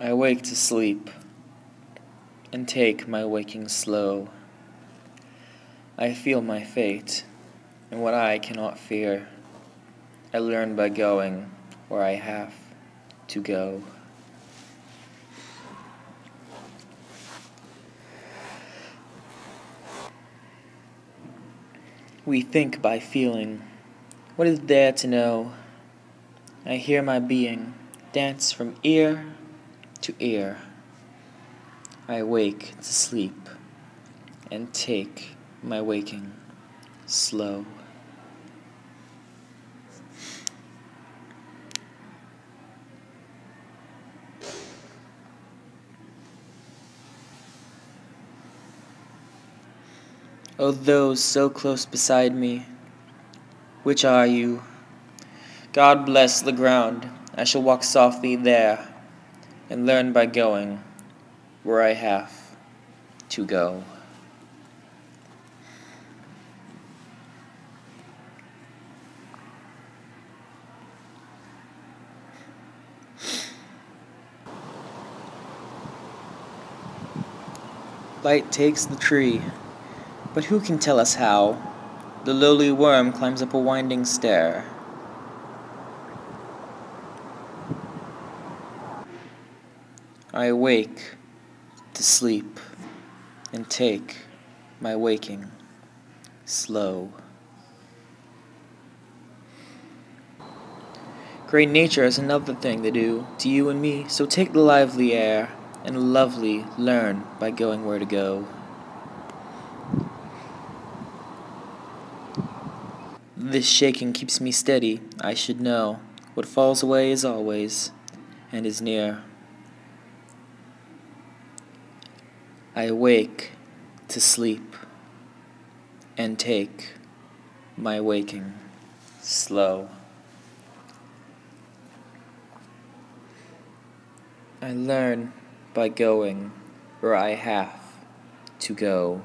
I wake to sleep and take my waking slow. I feel my fate and what I cannot fear. I learn by going where I have to go. We think by feeling. What is there to know? I hear my being dance from ear to ear. I wake to sleep and take my waking slow. O those so close beside me, which are you? God bless the ground, I shall walk softly there, and learn by going where I have to go. Light takes the tree, but who can tell us how? The lowly worm climbs up a winding stair. I awake to sleep and take my waking slow. Great nature has another thing to do to you and me, so take the lively air and lovely learn by going where to go. This shaking keeps me steady, I should know. What falls away is always, and is near. I awake to sleep and take my waking slow. I learn by going where I have to go.